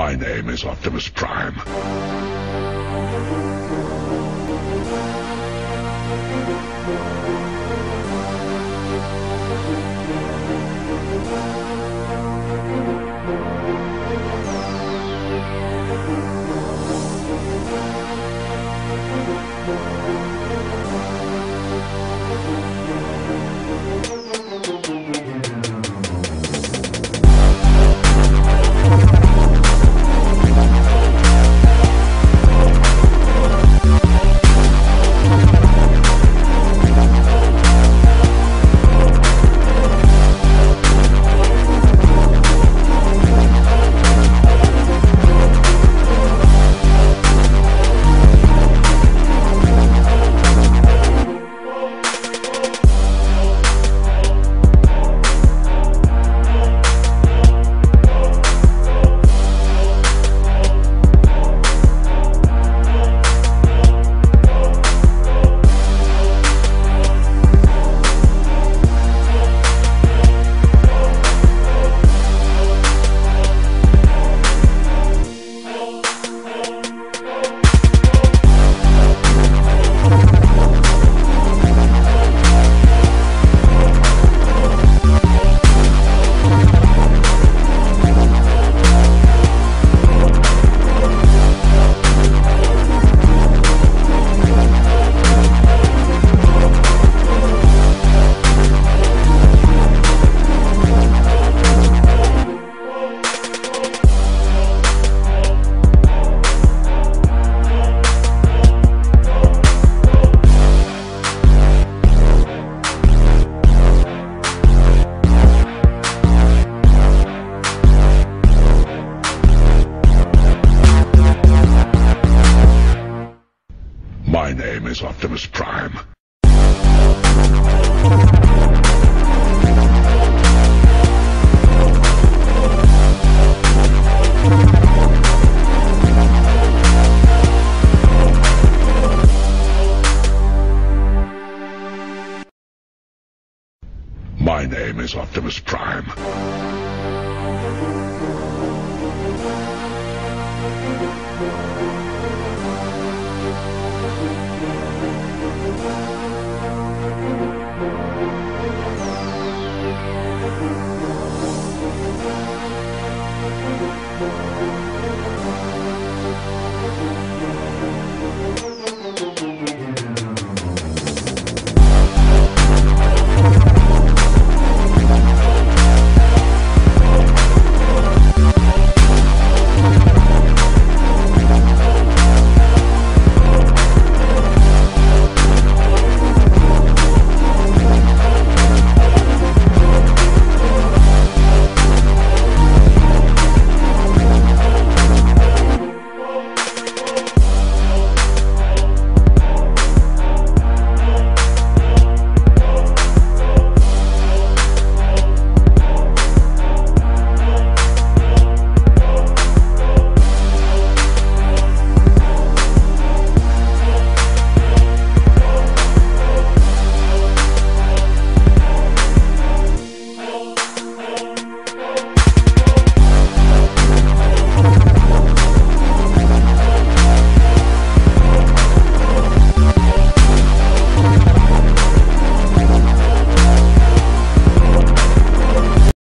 My name is Optimus Prime. Name is Optimus Prime. My name is Optimus Prime.